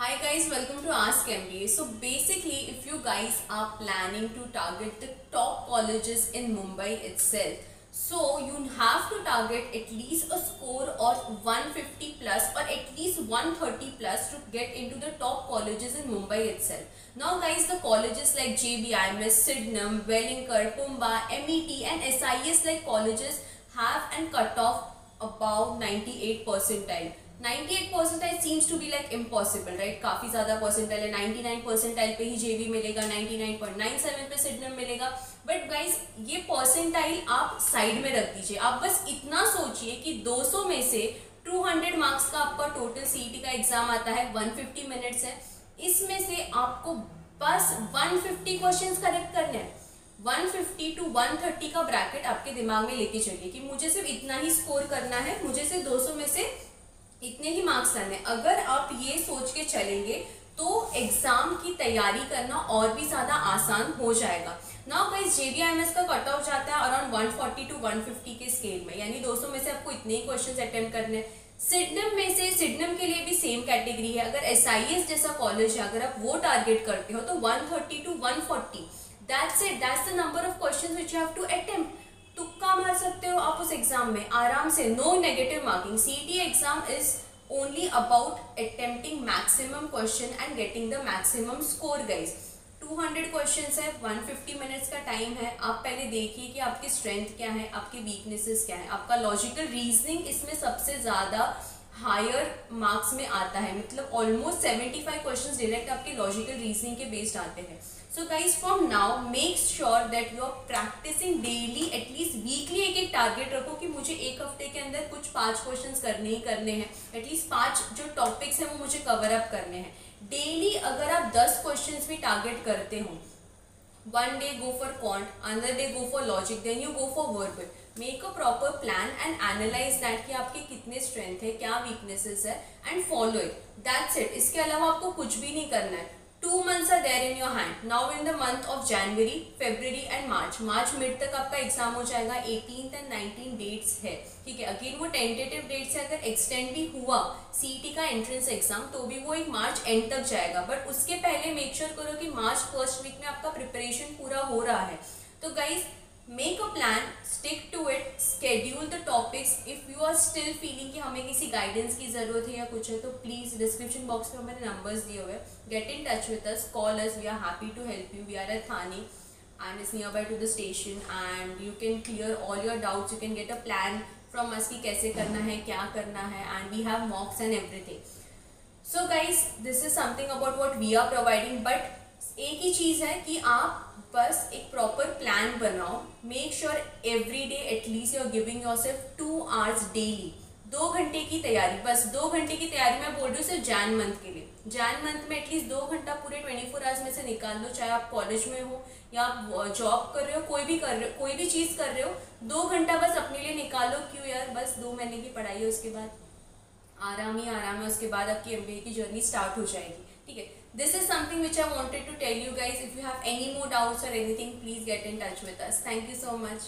Hi guys, welcome to Ask MBA. So basically, if you guys are planning to target the top colleges in Mumbai itself, so you have to target at least a score of 150 plus or at least 130 plus to get into the top colleges in Mumbai itself. Now guys, the colleges like JBIMS, Sydenham, Wellinger, Pumba, MET and SIS like colleges have and cut off about 98 percentile. 98 percentile seems to be like impossible right काफ़ी ज़्यादा percentile है। 99 percentile पे ही जेवी मिलेगा 99.97 पे सिडनम मिलेगा। But guys ये परसेंटाइल आप साइड में रख दीजिए। आप बस इतना सोचिए कि 200 में से 200 मार्क्स का आपका टोटल सीईटी का एग्ज़ाम आता है। 150 मिनट्स है। इसमें से आपको बस 150 क्वेश्चंस करेक्ट करने हैं। 150 टू 130 का ब्रैकेट आपके दिमाग में लेके चलिए कि मुझे सिर्फ़ इतना ही स्कोर करना है। मुझे सिर्फ़ 200 में से इतने ही मार्क्स आने अगर आप ये सोच के चलेंगे तो एग्ज़ाम की तैयारी करना और भी ज़्यादा आसान हो जाएगा। नाउ गाइस जेबीआईएमएस का कट ऑफ़ जाता है अराउंड 140 टू 150 के स्केल में। यानी 200 में से आपको इतने ही क्वेश्चन अटेम्प्ट करने हैं। सिडनम में से सिडनम के लिए भी सेम कैटेगरी है। अगर एस आई एस जैसा कॉलेज है, अगर आप वो टारगेट करते हो तो 130 to 140 that's it that's the number of questions which you have to attempt हो आप उस एग्ज़ाम में, आराम से no negative marking CT exam is only about attempting maximum question and getting the maximum score guys 200 questions है 150 minutes का time है. आप पहले देखिए कि आपकी स्ट्रेंथ क्या है, आपकी वीकनेसेस क्या है. आपका लॉजिकल रीजनिंग इसमें सबसे ज़्यादा हायर मार्क्स में आता है। मतलब almost seventy five question direct आपके लॉजिकल रीजनिंग के बेस्ड आते हैं। So guys from now make sure that you are practicing daily at least weekly एक एक टारगेट रखो कि मुझे एक हफ़्ते के अंदर कुछ पाँच क्वेश्चंस करने ही करने हैं। एटलीस्ट पाँच जो टॉपिक्स हैं वो मुझे कवर अप करने हैं। डेली अगर आप दस क्वेश्चंस भी टारगेट करते हो one day go for quant another day go for logic then you go for verbal make a proper plan and analyse that कि आपके कितने स्ट्रेंथ है, क्या वीकनेसेस है and follow it that's it इसके अलावा आपको कुछ भी नहीं करना है। Two months are there in your hand now in the month of January February and March March mid तक आपका एग्ज़ाम हो जाएगा. एटीन एंड नाइनटीन डेट्स है. ठीक है? अगेन वो टेंटेटिव डेट्स है. अगर एक्सटेंड भी हुआ सीटी का एंट्रेंस एग्ज़ाम तो भी वो एक मार्च एंड तक जाएगा. बट उसके पहले मेक श्योर sure करो कि मार्च फ़र्स्ट वीक में आपका प्रिपरेशन पूरा हो रहा है. तो guys make a plan stick to it schedule the topics if you are still feeling कि हमें किसी गाइडेंस की ज़रूरत है या कुछ है तो प्लीज़ डिस्क्रिप्शन बॉक्स में हमारे नंबर्स दिए हुए get in touch with us call us we are happy to help you we are at थानी and it's nearby to the station and you can clear all your doubts you can get a plan from us कि कैसे करना है क्या करना है and we have mocks and everything so guys this is something about what we are providing but एक ही चीज़ है कि आप बस एक प्रॉपर प्लान बनाओ. Make sure every day at least you are giving yourself two hours daily दो घंटे की तैयारी. बस दो घंटे की तैयारी मैं बोल रही हूँ सिर्फ़ जैन मंथ के लिए. जैन मंथ में एटलीस्ट दो घंटा पूरे ट्वेंटी फोर आवर्स में से निकाल लो, चाहे आप कॉलेज में हो या आप जॉब कर रहे हो, कोई भी कर रहे हो, कोई भी चीज़ कर रहे हो, दो घंटा बस अपने लिए निकालो. क्यों यार? बस दो महीने की पढ़ाई है उसके बाद. आराम ही आराम है, उसके बाद आपकी एमबीए की जर्नी स्टार्ट हो जाएगी. ठीक है? This is something which i wanted to tell you guys. If you have any more doubts or anything please get in touch with us. Thank you so much